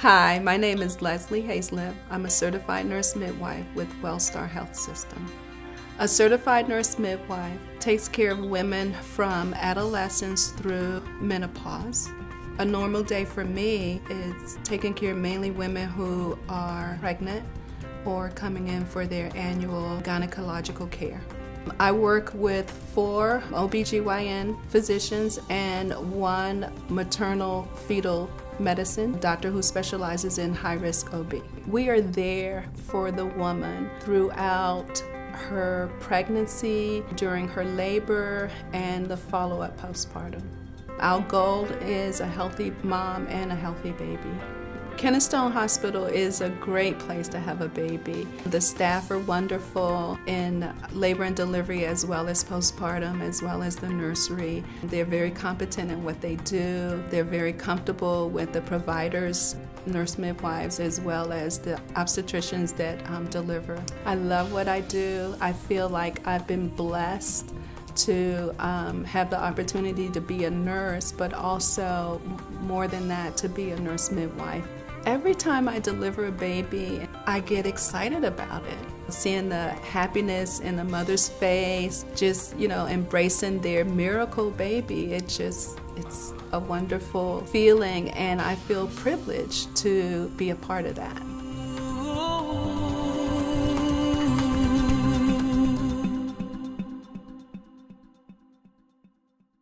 Hi, my name is Leslie Haizslip. I'm a certified nurse midwife with WellStar Health System. A certified nurse midwife takes care of women from adolescence through menopause. A normal day for me is taking care of mainly women who are pregnant or coming in for their annual gynecological care. I work with four OBGYN physicians and one maternal fetal medicine doctor who specializes in high risk OB. We are there for the woman throughout her pregnancy, during her labor, and the follow up postpartum. Our goal is a healthy mom and a healthy baby. Kennestone Hospital is a great place to have a baby. The staff are wonderful in labor and delivery as well as postpartum, as well as the nursery. They're very competent in what they do. They're very comfortable with the providers, nurse midwives, as well as the obstetricians that um, deliver. I love what I do. I feel like I've been blessed to um, have the opportunity to be a nurse, but also more than that, to be a nurse midwife. Every time I deliver a baby, I get excited about it. Seeing the happiness in the mother's face, just, you know, embracing their miracle baby, it just, it's a wonderful feeling, and I feel privileged to be a part of that.